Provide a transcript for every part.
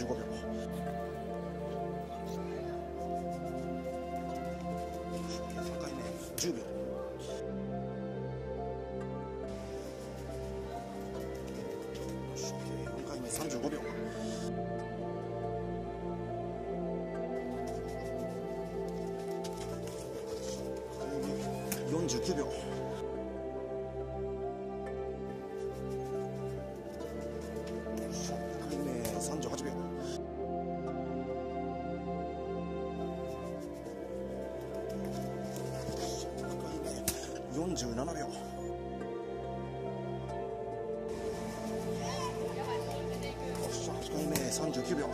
15秒。10秒。そして4回目。35秒。49秒。47秒。8回目39秒。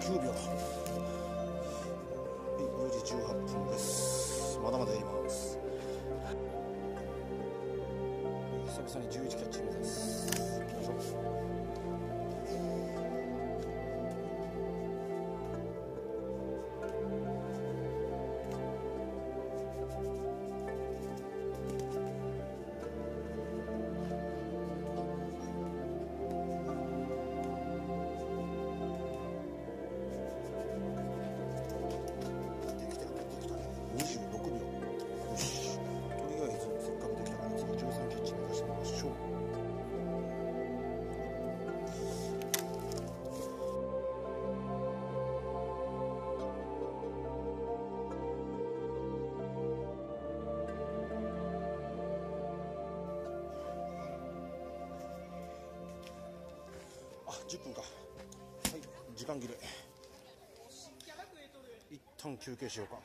9秒。久々に11キャッチ目指すよいしょ10分か。はい時間切れ。一旦休憩しようか。